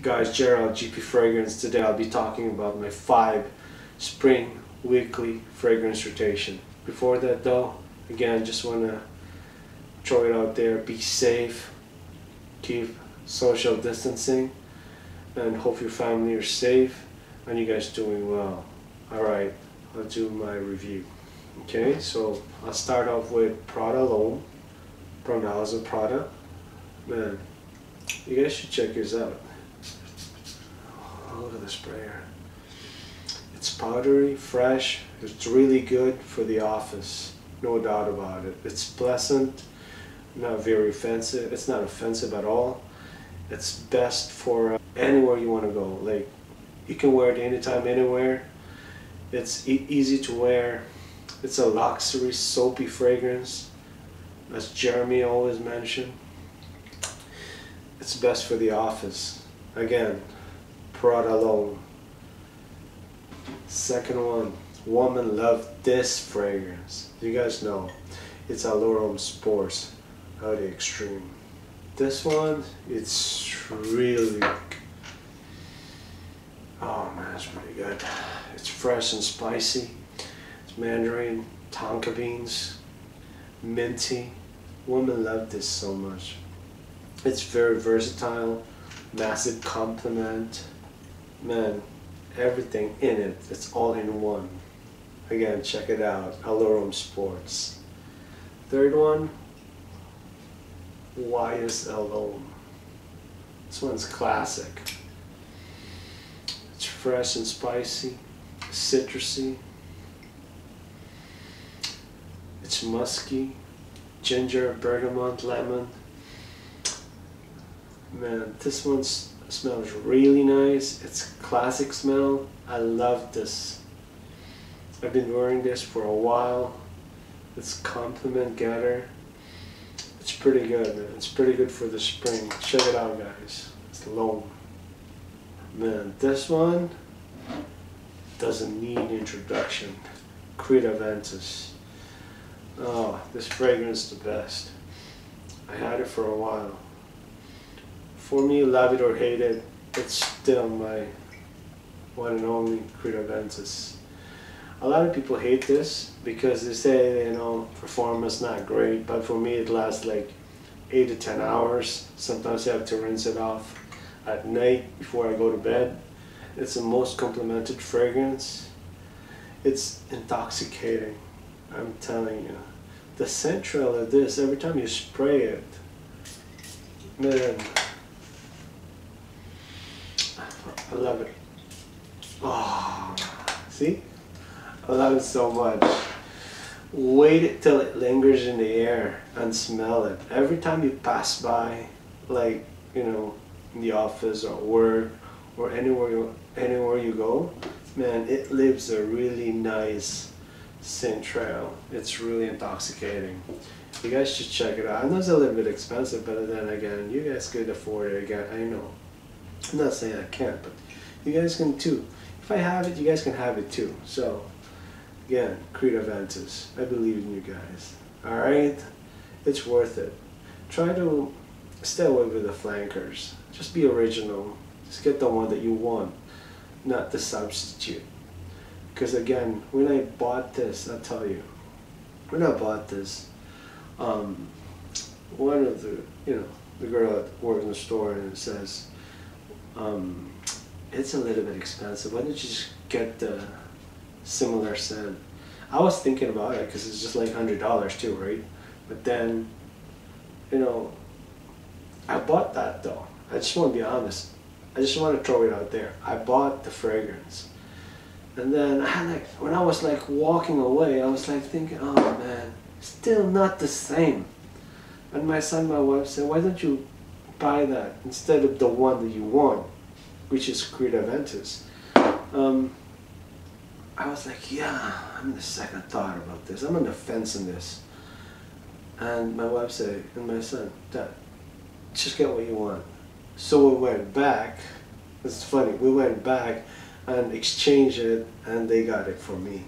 Guys, Gerald, GP Fragrance. Today I'll be talking about my five spring weekly fragrance rotation. Before that though, again, just want to throw it out there. Be safe, keep social distancing, and hope your family are safe and you guys doing well. Alright, I'll do my review. Okay, so I'll start off with Prada L'Homme, Pronalza Prada. Man, you guys should check yours out. Look at the sprayer. It's powdery, fresh. It's really good for the office. No doubt about it. It's pleasant, not very offensive. It's not offensive at all. It's best for uh, anywhere you want to go. Like, you can wear it anytime, anywhere. It's e easy to wear. It's a luxury, soapy fragrance, as Jeremy always mentioned. It's best for the office. Again, Prada L'Homme. Second one, women love this fragrance. You guys know, it's Allure Sports out extreme. This one, it's really, oh man, it's pretty good. It's fresh and spicy. It's mandarin, tonka beans, minty. Women love this so much. It's very versatile, massive compliment man, everything in it, it's all in one. Again, check it out, Allure Sports. Third one, YSL L'Homme. This one's classic. It's fresh and spicy, citrusy. It's musky, ginger, bergamot, lemon. Man, this one's smells really nice. It's classic smell. I love this. I've been wearing this for a while. It's compliment getter. It's pretty good, man. It's pretty good for the spring. Check it out, guys. It's low. Man, this one doesn't need introduction. Creed Aventus. Oh, this fragrance the best. I had it for a while for me, love it or hate it, it's still my one and only Creed Aventus. A lot of people hate this because they say, you know, performance not great, but for me it lasts like 8 to 10 hours. Sometimes I have to rinse it off at night before I go to bed. It's the most complimented fragrance. It's intoxicating, I'm telling you. The central of this, every time you spray it, man, I love it. Oh, ah. see? I love it so much. Wait till it lingers in the air and smell it. Every time you pass by, like, you know, in the office or work or anywhere you, anywhere you go, man, it leaves a really nice scent trail. It's really intoxicating. You guys should check it out. I know it's a little bit expensive, but then again, you guys could afford it again. I know. I'm not saying I can't, but you guys can too. If I have it, you guys can have it too. So, again, Creed Aventus. I believe in you guys. Alright? It's worth it. Try to stay away with the flankers. Just be original. Just get the one that you want, not the substitute. Because again, when I bought this, I'll tell you, when I bought this, um, one of the, you know, the girl that works in the store and says, um, it's a little bit expensive. Why don't you just get the similar scent? I was thinking about it because it's just like hundred dollars too, right? But then, you know, I bought that though. I just want to be honest. I just want to throw it out there. I bought the fragrance, and then I like when I was like walking away, I was like thinking, oh man, still not the same. And my son, my wife said, why don't you buy that instead of the one that you want, which is Creed Aventus. Um, I was like, yeah, I'm in the second thought about this. I'm on the fence in this. And my wife said, and my son, Dad, just get what you want. So we went back. It's funny. We went back and exchanged it, and they got it for me.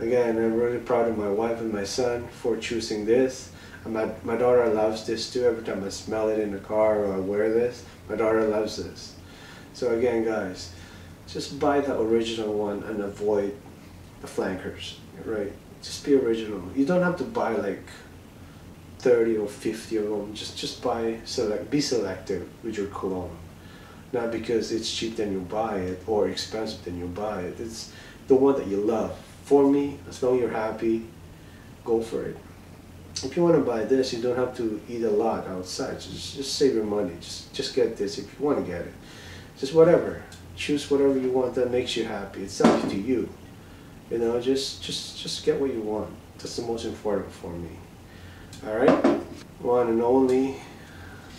Again, I'm really proud of my wife and my son for choosing this. My, my daughter loves this too. Every time I smell it in the car or I wear this, my daughter loves this. So again, guys, just buy the original one and avoid the flankers, right? Just be original. You don't have to buy like 30 or 50 of them. Just just buy select. Be selective with your cologne. Not because it's cheap then you buy it or expensive then you buy it. It's the one that you love. For me, as long as you're happy, go for it. If you want to buy this, you don't have to eat a lot outside. Just just save your money. Just just get this if you want to get it. Just whatever. Choose whatever you want that makes you happy. It's up to you. You know, just just just get what you want. That's the most important for me. All right, one and only.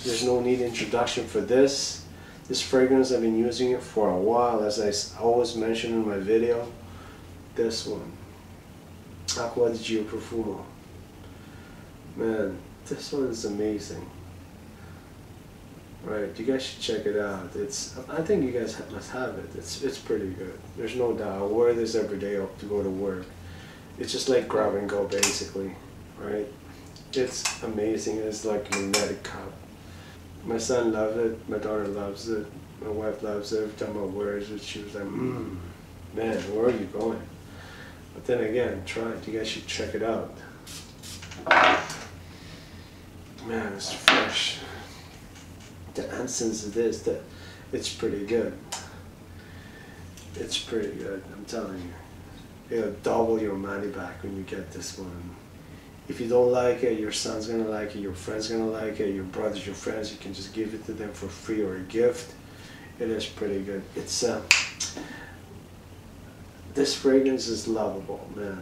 There's no need introduction for this. This fragrance, I've been using it for a while, as I always mention in my video. This one, Acqua di Gio Profumo. Man, this one is amazing. Right, you guys should check it out. It's, I think you guys must have it. It's, it's pretty good. There's no doubt. I wear this every day to go to work. It's just like grab and go, basically, right? It's amazing. It's like a magnetic cup. My son loves it. My daughter loves it. My wife loves it. Every time I wear it, she was like, mmm, man, where are you going? But then again, try it. You guys should check it out. Man, it's fresh the essence of this, that it's pretty good. It's pretty good, I'm telling you. It'll double your money back when you get this one. If you don't like it, your son's gonna like it, your friend's gonna like it, your brothers, your friends, you can just give it to them for free or a gift. It is pretty good. It's uh, this fragrance is lovable, man.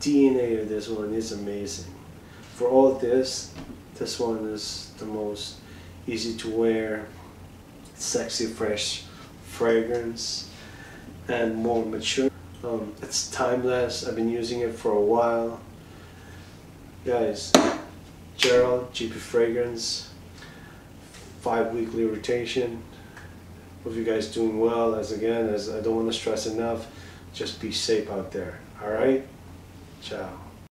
DNA of this one is amazing. For all this, this one is the most easy to wear, sexy, fresh fragrance, and more mature. Um, it's timeless. I've been using it for a while. Guys, Gerald GP Fragrance, five weekly rotation. Hope you guys doing well. As again, as I don't want to stress enough, just be safe out there. All right, ciao.